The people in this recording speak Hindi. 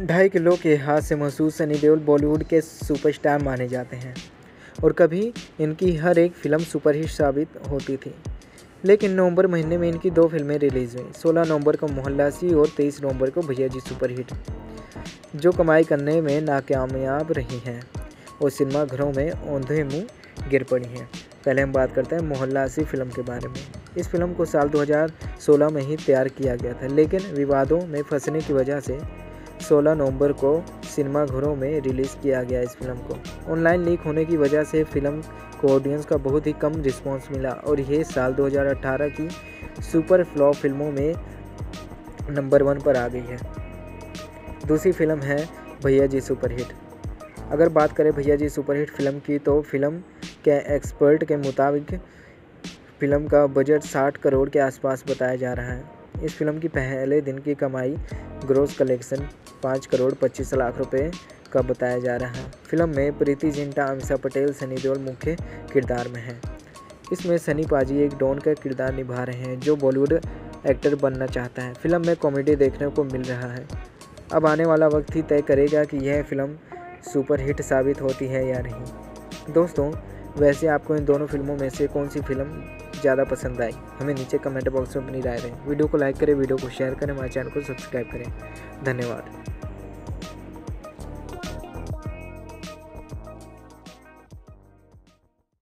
ढाई किलो के हाथ से महसूस सनी देओल बॉलीवुड के सुपरस्टार माने जाते हैं। और कभी इनकी हर एक फ़िल्म सुपरहिट साबित होती थी। लेकिन नवंबर महीने में इनकी दो फ़िल्में रिलीज़ हुई 16 नवंबर को मोहल्लासी और 23 नवंबर को भैया जी सुपरहिट जो कमाई करने में नाकामयाब रही हैं। और सिनेमा घरों में औंधे मुँह गिर पड़ी हैं। पहले हम बात करते हैं मोहल्लासी फ़िल्म के बारे में। इस फ़िल्म को साल 2016 में ही तैयार किया गया था, लेकिन विवादों में फंसने की वजह से 16 नवंबर को सिनेमाघरों में रिलीज़ किया गया इस फ़िल्म को। ऑनलाइन लीक होने की वजह से फ़िल्म को ऑडियंस का बहुत ही कम रिस्पांस मिला और ये साल 2018 की सुपर फ्लॉप फ़िल्मों में नंबर वन पर आ गई है। दूसरी फ़िल्म है भैया जी सुपरहिट। अगर बात करें भैया जी सुपरहिट फ़िल्म की तो फ़िल्म के एक्सपर्ट के मुताबिक फ़िल्म का बजट 60 करोड़ के आसपास बताया जा रहा है। इस फ़िल्म की पहले दिन की कमाई ग्रोस कलेक्शन पाँच करोड़ पच्चीस लाख रुपए का बताया जा रहा है। फ़िल्म में प्रीति जिंटा अमिषा पटेल, सनी देओल मुख्य किरदार में हैं। इसमें सनी पाजी एक डॉन का किरदार निभा रहे हैं, जो बॉलीवुड एक्टर बनना चाहता है। फ़िल्म में कॉमेडी देखने को मिल रहा है। अब आने वाला वक्त ही तय करेगा कि यह फ़िल्म सुपर हिट साबित होती है या नहीं। दोस्तों, वैसे आपको इन दोनों फ़िल्मों में से कौन सी फ़िल्म ज़्यादा पसंद आई हमें नीचे कमेंट बॉक्स में अपनी राय दें। वीडियो को लाइक करें, वीडियो को शेयर करें, हमारे चैनल को सब्सक्राइब करें। धन्यवाद।